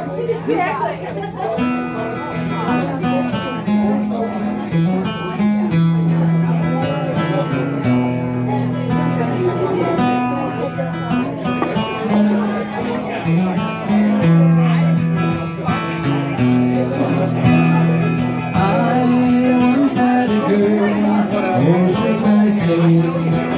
I once had a girl, or should I say,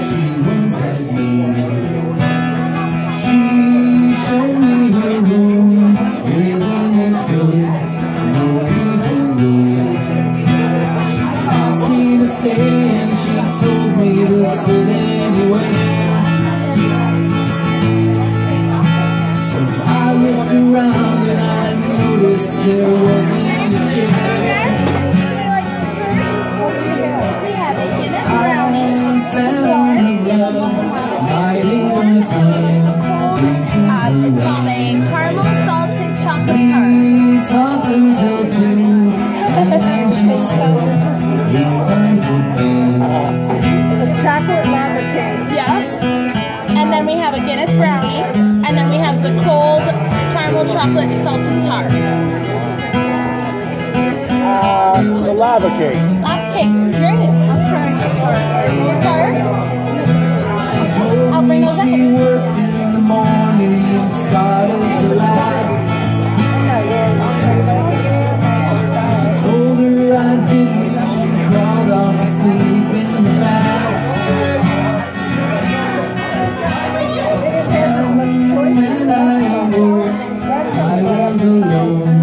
to sit anywhere. So I looked around and I noticed there wasn't any chair. I sat on the rug, my time, drinking the wine. We have a Guinness brownie. And then we have the cold caramel chocolate salted tart. Uh, the lava cake. Lava cake. Great. I'm trying the tart. Alone